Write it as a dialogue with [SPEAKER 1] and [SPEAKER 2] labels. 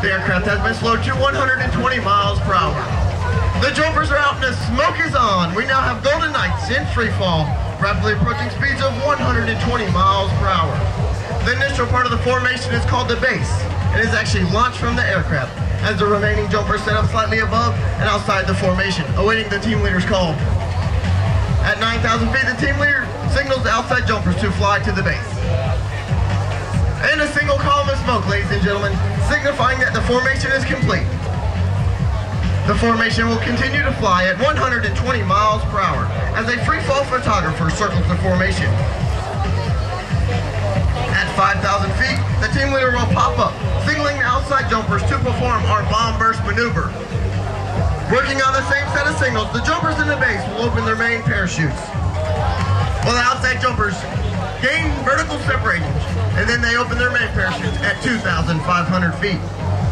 [SPEAKER 1] The aircraft has been slowed to 120 miles per hour. The jumpers are out and the smoke is on. We now have Golden Knights in free fall, rapidly approaching speeds of 120 miles per hour. The initial part of the formation is called the base It is actually launched from the aircraft as the remaining jumpers set up slightly above and outside the formation, awaiting the team leader's call. At 9,000 feet, the team leader signals the outside jumpers to fly to the base. And a single column of smoke, ladies and gentlemen, signifying that the formation is complete. The formation will continue to fly at 120 miles per hour as a free fall photographer circles the formation. At 5,000 feet, the team leader will pop up, signaling the outside jumpers to perform our bomb burst maneuver. Working on the same set of signals, the jumpers in the base will open their main parachutes. While the outside jumpers gain vertical separation, then they open their main parachutes at 2,500 feet.